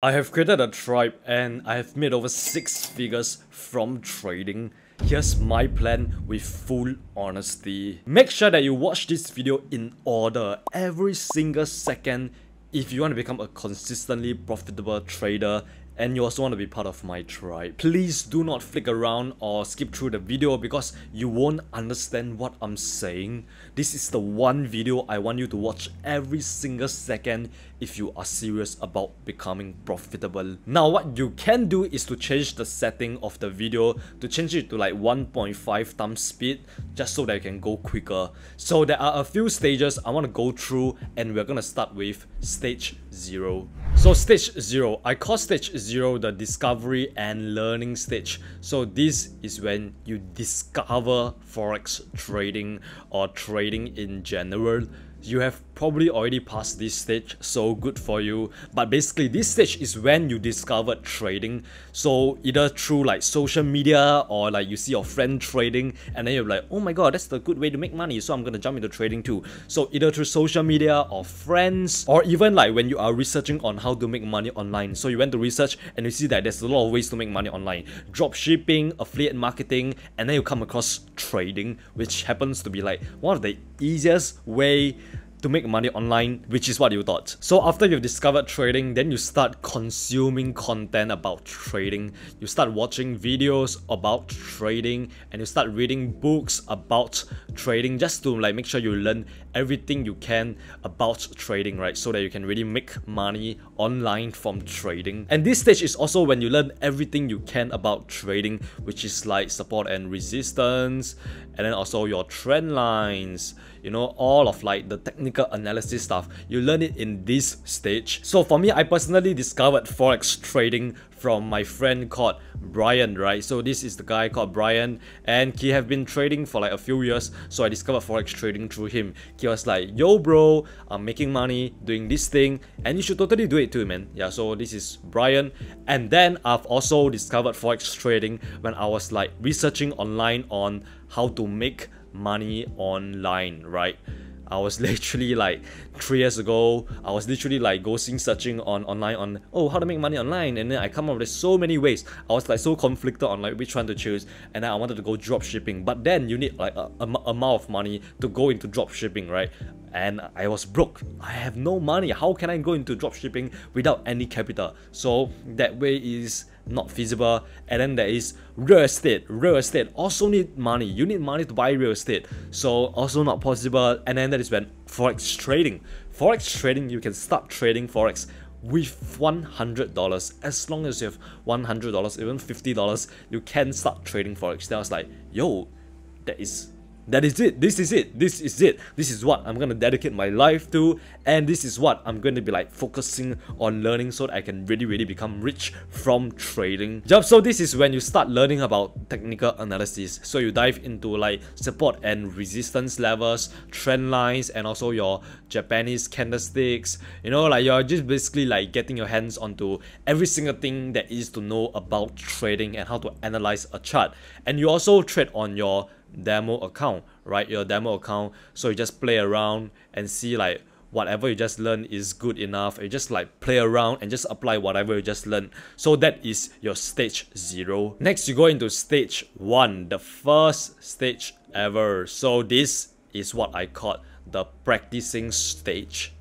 I have created a tribe and I have made over 6 figures from trading. Here's my plan with full honesty. Make sure that you watch this video in order every single second if you want to become a consistently profitable trader and you also want to be part of my tribe. Please do not flick around or skip through the video because you won't understand what I'm saying. This is the one video I want you to watch every single second if you are serious about becoming profitable. Now what you can do is to change the setting of the video to change it to like 1.5 times speed just so that you can go quicker. So there are a few stages I want to go through and we're gonna start with stage 0. So stage 0, I call stage 0 the discovery and learning stage. So this is when you discover forex trading or trading in general you have probably already passed this stage so good for you. But basically this stage is when you discovered trading. So either through like social media or like you see your friend trading and then you're like oh my god that's the good way to make money so i'm gonna jump into trading too. So either through social media or friends or even like when you are researching on how to make money online. So you went to research and you see that there's a lot of ways to make money online. Drop shipping affiliate marketing and then you come across trading which happens to be like one of the easiest way to make money online, which is what you thought. So after you've discovered trading, then you start consuming content about trading. You start watching videos about trading and you start reading books about trading just to like make sure you learn everything you can about trading, right? So that you can really make money online from trading. And this stage is also when you learn everything you can about trading, which is like support and resistance, and then also your trend lines, you know, all of like the technical analysis stuff. You learn it in this stage. So for me, I personally discovered Forex trading from my friend called Brian, right? So this is the guy called Brian and he have been trading for like a few years. So I discovered Forex trading through him. He was like, yo bro, I'm making money doing this thing and you should totally do it too, man. Yeah, so this is Brian. And then I've also discovered Forex trading when I was like researching online on how to make money online, right? I was literally like three years ago, I was literally like ghosting searching on online on oh how to make money online and then I come up with so many ways. I was like so conflicted on like which one to choose and then I wanted to go drop shipping but then you need like a, a amount of money to go into drop shipping right and I was broke. I have no money. How can I go into drop shipping without any capital? So that way is not feasible. And then there is real estate. Real estate also need money. You need money to buy real estate. So also not possible. And then that is when Forex trading. Forex trading, you can start trading Forex with $100 as long as you have $100 even $50 you can start trading forex then was like yo that is that is it. This is it. This is it. This is what i'm gonna dedicate my life to and this is what i'm going to be like focusing on learning so that i can really really become rich from trading yep so this is when you start learning about technical analysis. So you dive into like support and resistance levels trend lines and also your japanese candlesticks. You know like you're just basically like getting your hands onto every single thing that is to know about trading and how to analyze a chart. And you also trade on your demo account, right? Your demo account. So you just play around and see like whatever you just learn is good enough. You just like play around and just apply whatever you just learned. So that is your stage zero. Next, you go into stage one, the first stage ever. So this is what I call the practicing stage.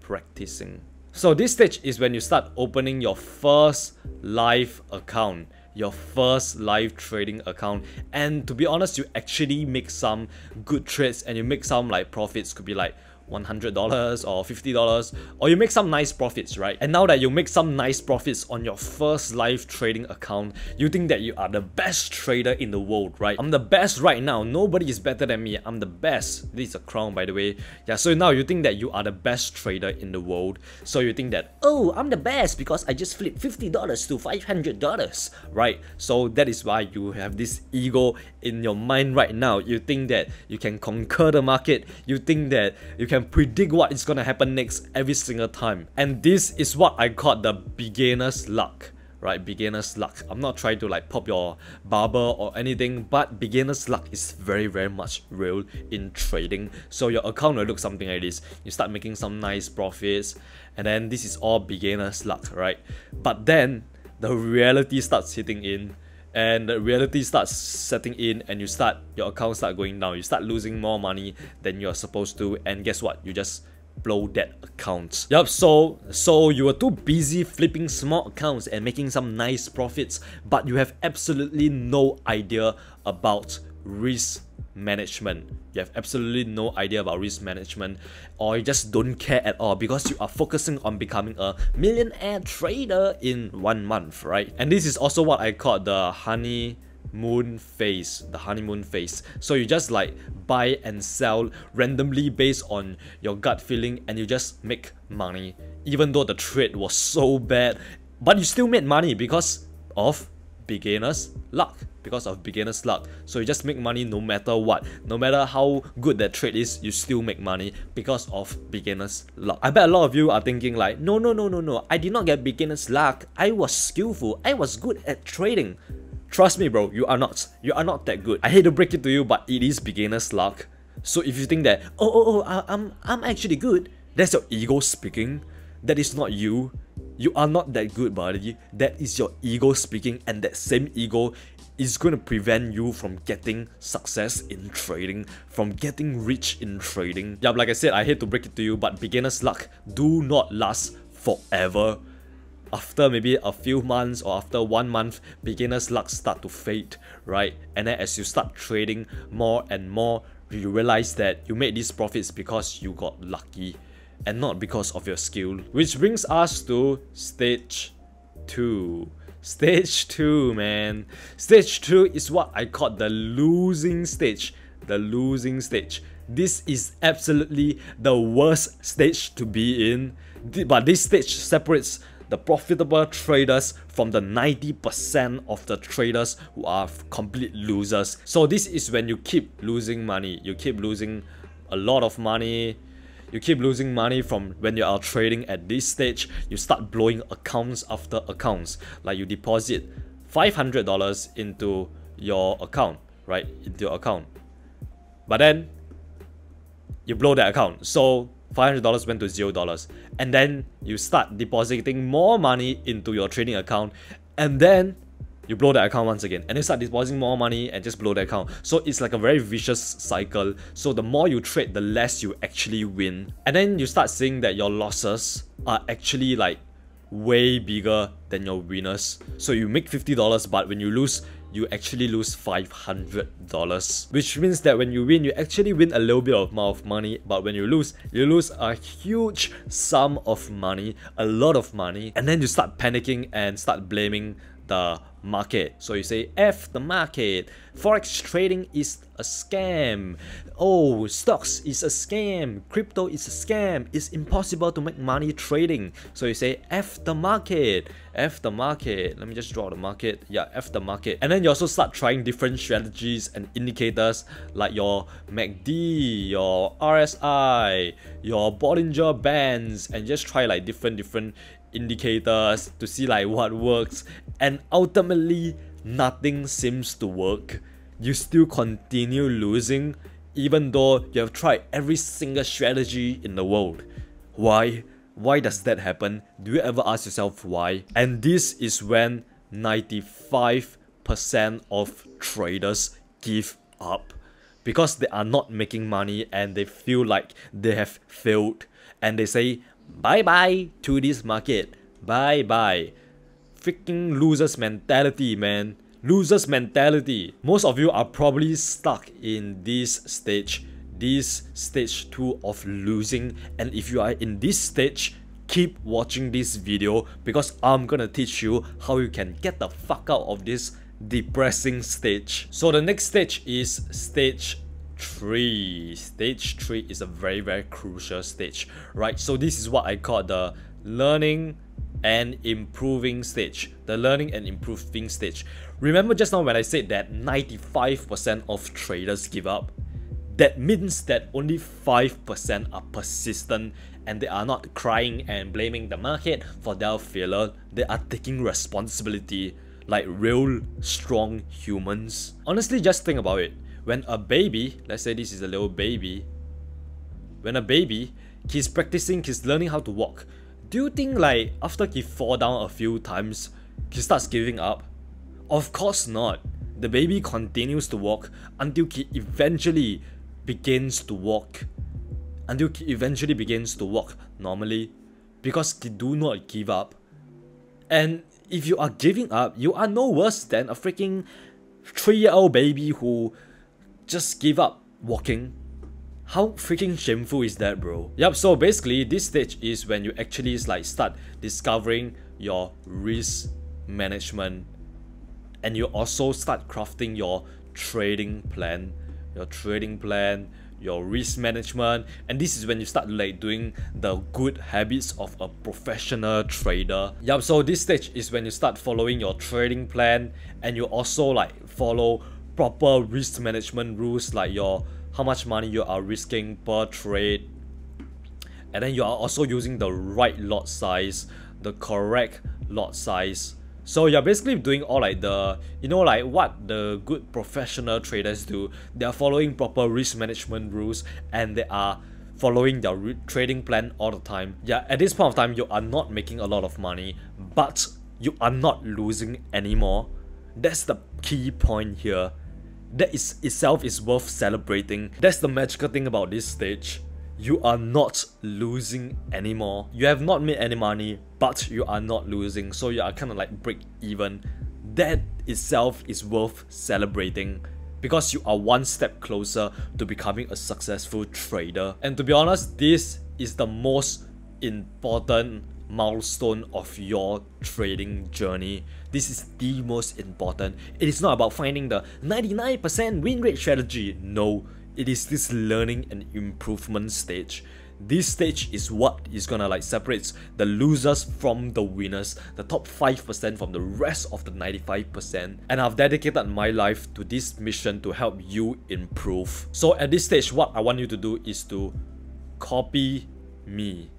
Practicing. So this stage is when you start opening your first live account your first live trading account. And to be honest you actually make some good trades and you make some like profits. Could be like $100 or $50 or you make some nice profits, right? And now that you make some nice profits on your first live trading account, you think that you are the best trader in the world, right? I'm the best right now. Nobody is better than me. I'm the best. This is a crown, by the way. Yeah, so now you think that you are the best trader in the world. So you think that, oh, I'm the best because I just flipped $50 to $500, right? So that is why you have this ego in your mind right now. You think that you can conquer the market. You think that you can can predict what is gonna happen next every single time. And this is what I call the beginner's luck right? Beginner's luck. I'm not trying to like pop your barber or anything, but beginner's luck is very, very much real in trading. So your account will look something like this. You start making some nice profits, and then this is all beginner's luck, right? But then the reality starts hitting in and reality starts setting in and you start your account start going down you start losing more money than you're supposed to and guess what you just blow that account. Yup, so so you were too busy flipping small accounts and making some nice profits, but you have absolutely no idea about risk management. You have absolutely no idea about risk management or you just don't care at all because you are focusing on becoming a millionaire trader in one month, right? And this is also what I call the honey moon phase the honeymoon phase so you just like buy and sell randomly based on your gut feeling and you just make money even though the trade was so bad but you still made money because of beginner's luck because of beginner's luck so you just make money no matter what no matter how good that trade is you still make money because of beginner's luck i bet a lot of you are thinking like no no no no no i did not get beginner's luck i was skillful i was good at trading Trust me bro, you are not. You are not that good. I hate to break it to you, but it is beginner's luck. So if you think that, oh, oh, oh, I, I'm, I'm actually good, that's your ego speaking. That is not you. You are not that good, buddy. That is your ego speaking, and that same ego is going to prevent you from getting success in trading, from getting rich in trading. Yeah, like I said, I hate to break it to you, but beginner's luck do not last forever after maybe a few months or after one month, beginner's luck start to fade, right? And then as you start trading more and more, you realize that you made these profits because you got lucky and not because of your skill. Which brings us to stage 2. Stage 2, man. Stage 2 is what I call the losing stage. The losing stage. This is absolutely the worst stage to be in. But this stage separates the profitable traders from the 90% of the traders who are complete losers. So this is when you keep losing money. You keep losing a lot of money. You keep losing money from when you are trading at this stage. You start blowing accounts after accounts. Like you deposit $500 into your account, right? Into your account. But then you blow that account. So $500 went to $0 and then you start depositing more money into your trading account and then you blow that account once again and you start depositing more money and just blow the account. So it's like a very vicious cycle. So the more you trade the less you actually win. And then you start seeing that your losses are actually like way bigger than your winners. So you make $50 but when you lose you actually lose $500 which means that when you win you actually win a little bit of amount of money but when you lose you lose a huge sum of money a lot of money. And then you start panicking and start blaming the market. So you say F the market. Forex trading is a scam. Oh, stocks is a scam. Crypto is a scam. It's impossible to make money trading. So you say F the market. F the market. Let me just draw the market. Yeah, F the market. And then you also start trying different strategies and indicators like your MACD, your RSI, your Bollinger Bands, and just try like different different indicators to see like what works. And ultimately nothing seems to work. You still continue losing even though you have tried every single strategy in the world. Why? Why does that happen? Do you ever ask yourself why? And this is when 95% of traders give up. Because they are not making money and they feel like they have failed. And they say bye bye to this market. Bye bye. Freaking losers mentality, man. Losers mentality. Most of you are probably stuck in this stage, this stage 2 of losing. And if you are in this stage, keep watching this video because I'm gonna teach you how you can get the fuck out of this depressing stage. So the next stage is stage 3. Stage 3 is a very very crucial stage, right? So this is what I call the learning and improving stage. The learning and improving stage. Remember just now when I said that 95% of traders give up? that means that only 5% are persistent and they are not crying and blaming the market for their failure. They are taking responsibility like real strong humans. Honestly, just think about it. When a baby, let's say this is a little baby, when a baby, he's practicing, he's learning how to walk. Do you think like after he fall down a few times, he starts giving up? Of course not. The baby continues to walk until he eventually begins to walk. Until he eventually begins to walk normally because he do not give up. And if you are giving up, you are no worse than a freaking three-year-old baby who just give up walking. How freaking shameful is that, bro? Yep, so basically, this stage is when you actually like start discovering your risk management and you also start crafting your trading plan, your trading plan, your risk management and this is when you start like doing the good habits of a professional trader yep so this stage is when you start following your trading plan and you also like follow proper risk management rules like your how much money you are risking per trade and then you are also using the right lot size the correct lot size so you're basically doing all like the, you know like what the good professional traders do. They are following proper risk management rules and they are following their trading plan all the time. Yeah, at this point of time, you are not making a lot of money, but you are not losing anymore. That's the key point here. That is itself is worth celebrating. That's the magical thing about this stage you are not losing anymore. You have not made any money, but you are not losing, so you are kind of like break even. That itself is worth celebrating because you are one step closer to becoming a successful trader. And to be honest, this is the most important milestone of your trading journey. This is the most important. It is not about finding the 99% win rate strategy. No, it is this learning and improvement stage. This stage is what is gonna like separates the losers from the winners, the top 5% from the rest of the 95%. And I've dedicated my life to this mission to help you improve. So at this stage, what I want you to do is to copy me.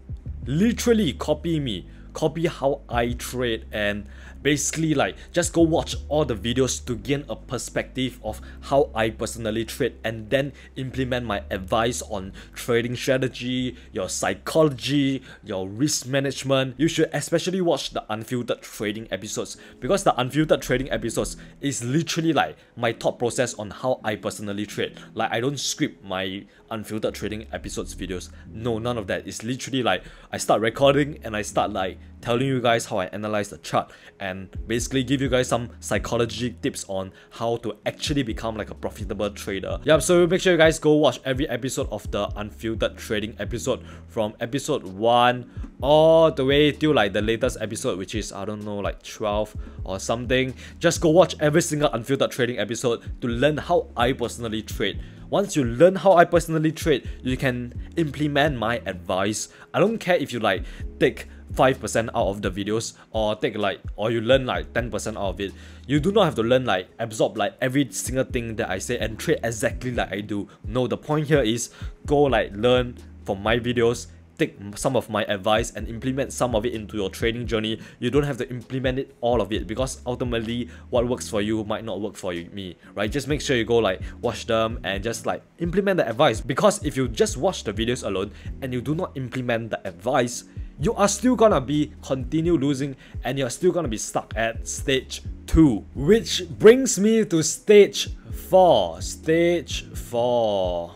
Literally copy me. Copy how I trade and basically like just go watch all the videos to gain a perspective of how I personally trade and then implement my advice on trading strategy, your psychology, your risk management. You should especially watch the unfiltered trading episodes because the unfiltered trading episodes is literally like my thought process on how I personally trade. Like I don't script my unfiltered trading episodes videos. No, none of that. It's literally like I start recording and I start like telling you guys how I analyze the chart and basically give you guys some psychology tips on how to actually become like a profitable trader. Yep, so make sure you guys go watch every episode of the Unfiltered Trading episode from episode 1 all the way till like the latest episode which is I don't know like 12 or something. Just go watch every single Unfiltered Trading episode to learn how I personally trade. Once you learn how I personally trade, you can implement my advice. I don't care if you like take 5% out of the videos or take like or you learn like 10% out of it. You do not have to learn like absorb like every single thing that i say and trade exactly like i do. No the point here is go like learn from my videos take some of my advice and implement some of it into your trading journey. You don't have to implement it all of it because ultimately what works for you might not work for you, me right? Just make sure you go like watch them and just like implement the advice. Because if you just watch the videos alone and you do not implement the advice you are still gonna be continue losing and you're still gonna be stuck at stage 2 which brings me to stage 4 stage 4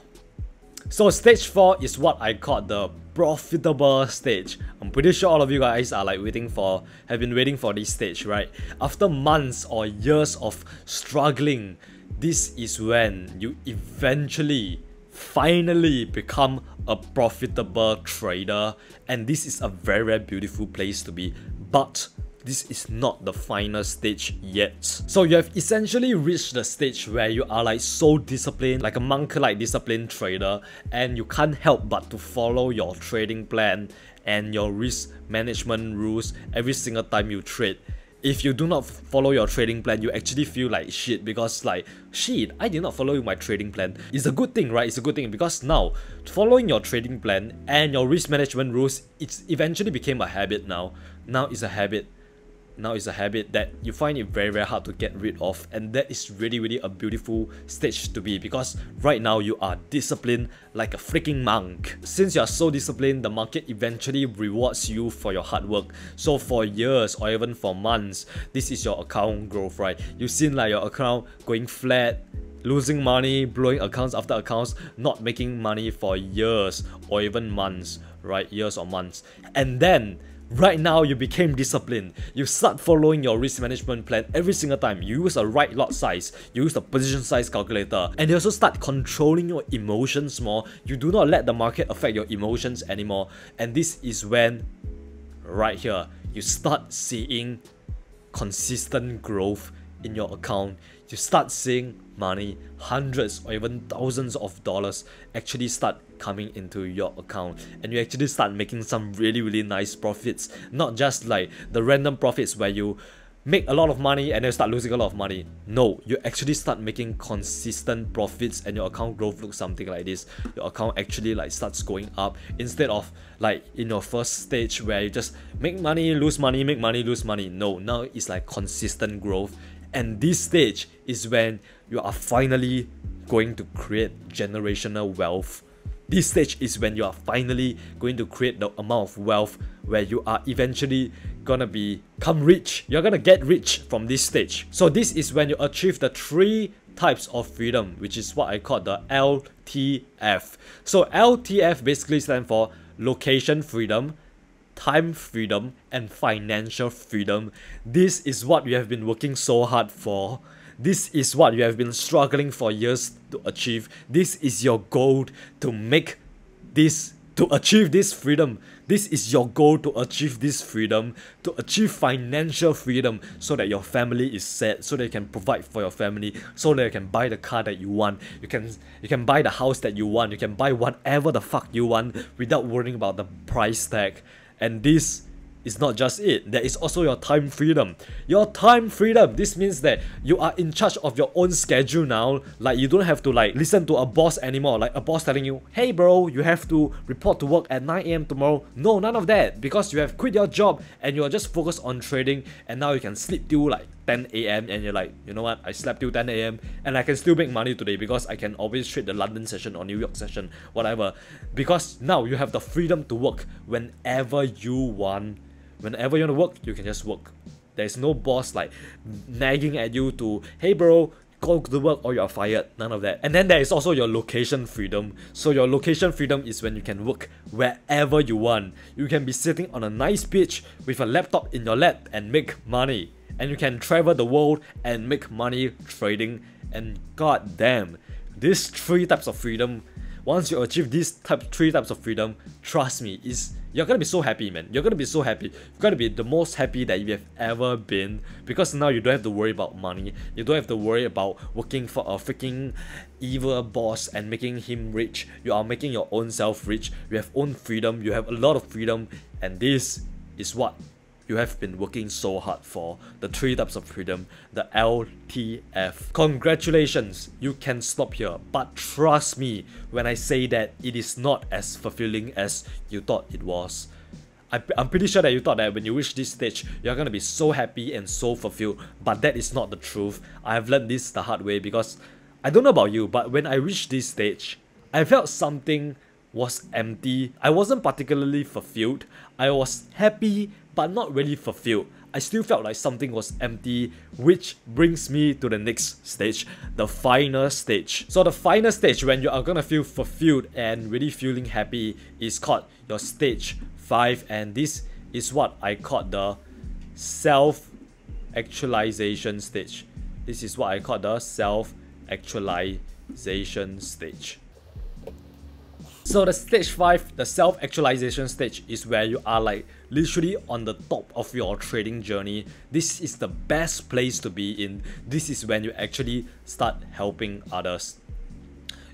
so stage 4 is what I call the profitable stage. I'm pretty sure all of you guys are like waiting for, have been waiting for this stage, right? After months or years of struggling, this is when you eventually finally become a profitable trader and this is a very very beautiful place to be but this is not the final stage yet. So you have essentially reached the stage where you are like so disciplined, like a monk-like disciplined trader, and you can't help but to follow your trading plan and your risk management rules every single time you trade. If you do not follow your trading plan, you actually feel like shit because like shit, I did not follow my trading plan. It's a good thing, right? It's a good thing because now following your trading plan and your risk management rules, it's eventually became a habit now. Now it's a habit now it's a habit that you find it very very hard to get rid of and that is really really a beautiful stage to be because right now you are disciplined like a freaking monk. Since you are so disciplined, the market eventually rewards you for your hard work. So for years or even for months, this is your account growth, right? You've seen like your account going flat, losing money, blowing accounts after accounts, not making money for years or even months, right? Years or months. And then Right now, you became disciplined. You start following your risk management plan every single time. You use a right lot size, you use the position size calculator, and you also start controlling your emotions more. You do not let the market affect your emotions anymore. And this is when, right here, you start seeing consistent growth in your account. You start seeing money, hundreds or even thousands of dollars actually start coming into your account. And you actually start making some really really nice profits. Not just like the random profits where you make a lot of money and then start losing a lot of money. No you actually start making consistent profits and your account growth looks something like this. Your account actually like starts going up instead of like in your first stage where you just make money lose money make money lose money. No now it's like consistent growth and this stage is when you are finally going to create generational wealth this stage is when you are finally going to create the amount of wealth where you are eventually gonna become rich. You're gonna get rich from this stage. So this is when you achieve the three types of freedom, which is what I call the LTF. So LTF basically stands for location freedom, time freedom, and financial freedom. This is what you have been working so hard for this is what you have been struggling for years to achieve. This is your goal to make this, to achieve this freedom. This is your goal to achieve this freedom, to achieve financial freedom so that your family is set, so that you can provide for your family, so that you can buy the car that you want, you can you can buy the house that you want, you can buy whatever the fuck you want without worrying about the price tag. And this is not just it, there is also your time freedom. Your time freedom, this means that you are in charge of your own schedule now. Like you don't have to like listen to a boss anymore. Like a boss telling you, hey bro, you have to report to work at 9am tomorrow. No, none of that because you have quit your job and you are just focused on trading and now you can sleep till like 10 a.m. and you're like, you know what, I slept till 10 a.m. and I can still make money today because I can always trade the London session or New York session, whatever. Because now you have the freedom to work whenever you want Whenever you want to work, you can just work. There's no boss like nagging at you to, hey bro, go to work or you're fired. None of that. And then there is also your location freedom. So your location freedom is when you can work wherever you want. You can be sitting on a nice beach with a laptop in your lap and make money. And you can travel the world and make money trading. And god damn, these three types of freedom once you achieve these type three types of freedom, trust me, is you're gonna be so happy, man. You're gonna be so happy. You're gonna be the most happy that you have ever been because now you don't have to worry about money. You don't have to worry about working for a freaking evil boss and making him rich. You are making your own self rich. You have own freedom. You have a lot of freedom, and this is what you have been working so hard for, the three types of freedom, the LTF. Congratulations, you can stop here, but trust me when I say that it is not as fulfilling as you thought it was. I'm pretty sure that you thought that when you reach this stage, you're gonna be so happy and so fulfilled, but that is not the truth. I have learned this the hard way because I don't know about you, but when I reached this stage, I felt something was empty. I wasn't particularly fulfilled. I was happy but not really fulfilled. I still felt like something was empty, which brings me to the next stage, the final stage. So the final stage when you are gonna feel fulfilled and really feeling happy is called your stage 5 and this is what I call the self-actualization stage. This is what I call the self-actualization stage. So the stage 5, the self-actualization stage is where you are like literally on the top of your trading journey. This is the best place to be in. This is when you actually start helping others.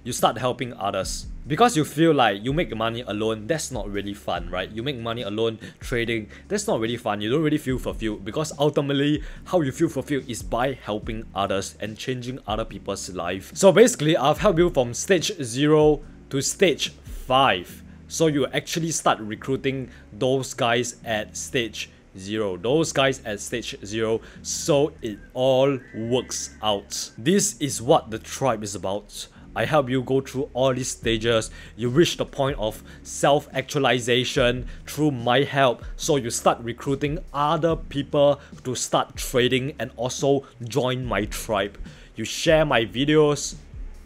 You start helping others because you feel like you make money alone that's not really fun right you make money alone trading that's not really fun you don't really feel fulfilled because ultimately how you feel fulfilled is by helping others and changing other people's life so basically i've helped you from stage 0 to stage 5 so you actually start recruiting those guys at stage 0 those guys at stage 0 so it all works out this is what the tribe is about I help you go through all these stages. You reach the point of self-actualization through my help. So you start recruiting other people to start trading and also join my tribe. You share my videos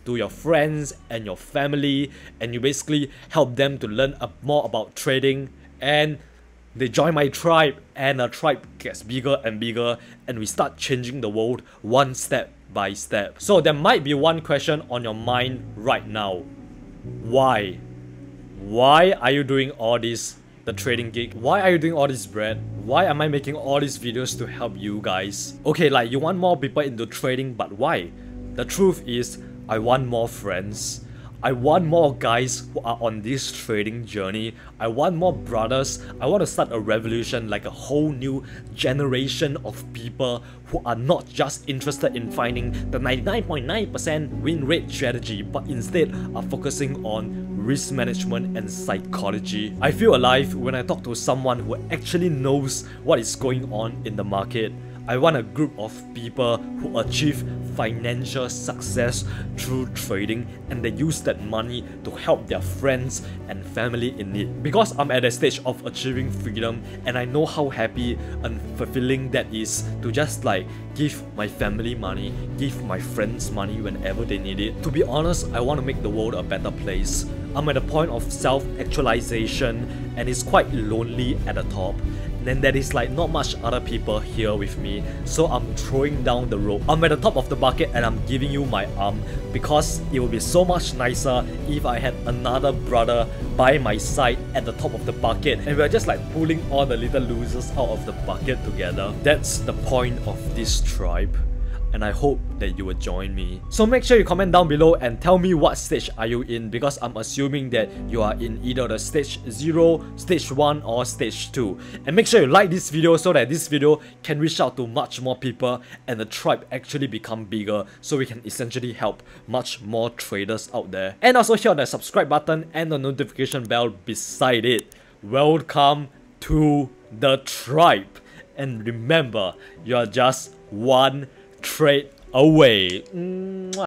to your friends and your family and you basically help them to learn more about trading and they join my tribe and the tribe gets bigger and bigger and we start changing the world one step by step. So there might be one question on your mind right now. Why? Why are you doing all this the Trading Geek? Why are you doing all this Brad? Why am I making all these videos to help you guys? Okay, like you want more people into trading, but why? The truth is, I want more friends. I want more guys who are on this trading journey. I want more brothers. I want to start a revolution like a whole new generation of people who are not just interested in finding the 99.9% win rate strategy but instead are focusing on risk management and psychology. I feel alive when I talk to someone who actually knows what is going on in the market. I want a group of people who achieve financial success through trading and they use that money to help their friends and family in need. Because I'm at a stage of achieving freedom and I know how happy and fulfilling that is to just like give my family money, give my friends money whenever they need it. To be honest, I want to make the world a better place. I'm at a point of self-actualization and it's quite lonely at the top then there is like not much other people here with me so I'm throwing down the rope. I'm at the top of the bucket and I'm giving you my arm because it would be so much nicer if I had another brother by my side at the top of the bucket and we're just like pulling all the little losers out of the bucket together. That's the point of this tribe and I hope that you will join me. So make sure you comment down below and tell me what stage are you in because I'm assuming that you are in either the stage 0, stage 1 or stage 2. And make sure you like this video so that this video can reach out to much more people and the tribe actually become bigger so we can essentially help much more traders out there. And also hit on the subscribe button and the notification bell beside it. Welcome to the tribe. And remember, you are just one trade away.